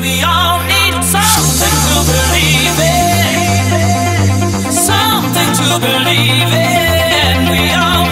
We all need something to believe in. Something to believe in. We all